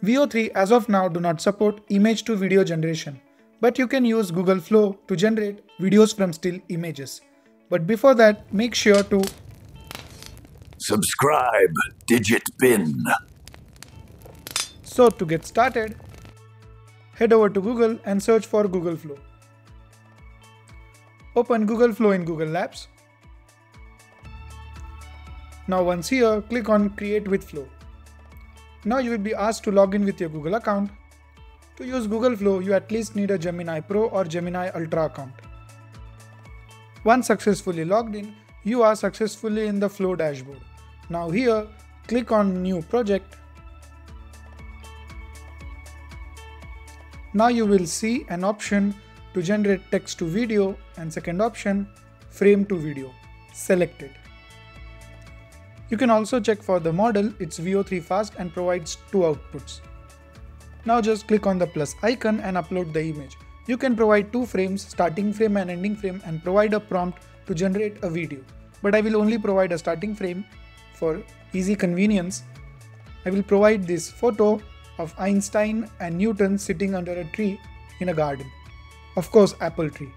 Veo 3 as of now do not support image to video generation, but you can use Google Flow to generate videos from still images. But before that, make sure to Subscribe, Digit Bin. So to get started, head over to Google and search for Google Flow. Open Google Flow in Google Labs. Now once here, click on Create with Flow. Now you will be asked to log in with your Google account. To use Google Flow, you at least need a Gemini Pro or Gemini Ultra account. Once successfully logged in, you are successfully in the Flow dashboard. Now here, click on New Project. Now you will see an option to generate text to video and second option, frame to video. Select it. You can also check for the model, it's Veo 3 fast and provides two outputs. Now just click on the plus icon and upload the image. You can provide two frames, starting frame and ending frame and provide a prompt to generate a video. But I will only provide a starting frame for easy convenience. I will provide this photo of Einstein and Newton sitting under a tree in a garden. Of course, apple tree.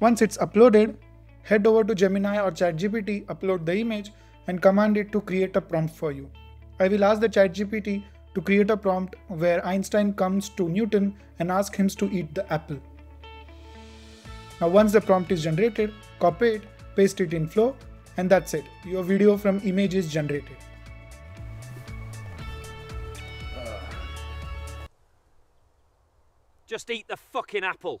Once it's uploaded, head over to Gemini or ChatGPT, upload the image, and command it to create a prompt for you. I will ask the ChatGPT to create a prompt where Einstein comes to Newton and asks him to eat the apple. Now once the prompt is generated, copy it, paste it in Flow, and that's it. Your video from image is generated. Just eat the fucking apple.